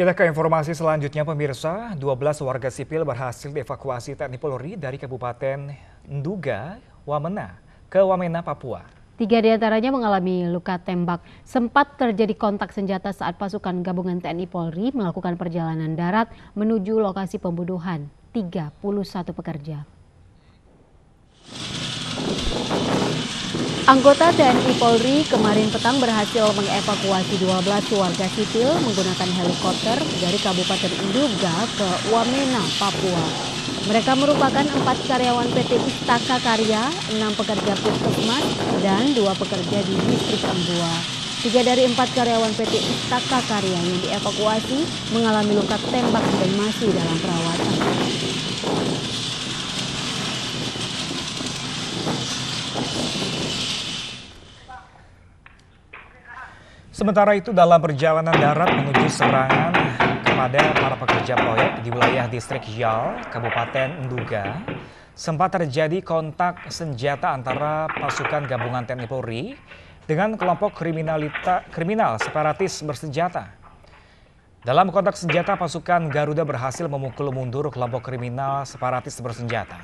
Kita ke informasi selanjutnya pemirsa, 12 warga sipil berhasil dievakuasi TNI Polri dari Kabupaten Nduga, Wamena ke Wamena, Papua. Tiga di antaranya mengalami luka tembak. Sempat terjadi kontak senjata saat pasukan gabungan TNI Polri melakukan perjalanan darat menuju lokasi pembunuhan 31 pekerja. Anggota TNI Polri kemarin petang berhasil mengevakuasi 12 warga sipil menggunakan helikopter dari Kabupaten Induga ke Wamena, Papua. Mereka merupakan empat karyawan PT Istaka Karya, enam pekerja puskesmas, dan dua pekerja di distrik Ambua. Tiga dari empat karyawan PT Istaka Karya yang dievakuasi mengalami luka tembak dan masih dalam perawatan. Sementara itu dalam perjalanan darat menuju serangan kepada para pekerja proyek di wilayah distrik Yal, Kabupaten Nduga, sempat terjadi kontak senjata antara pasukan gabungan TNI Polri dengan kelompok kriminalita, kriminal separatis bersenjata. Dalam kontak senjata, pasukan Garuda berhasil memukul mundur kelompok kriminal separatis bersenjata.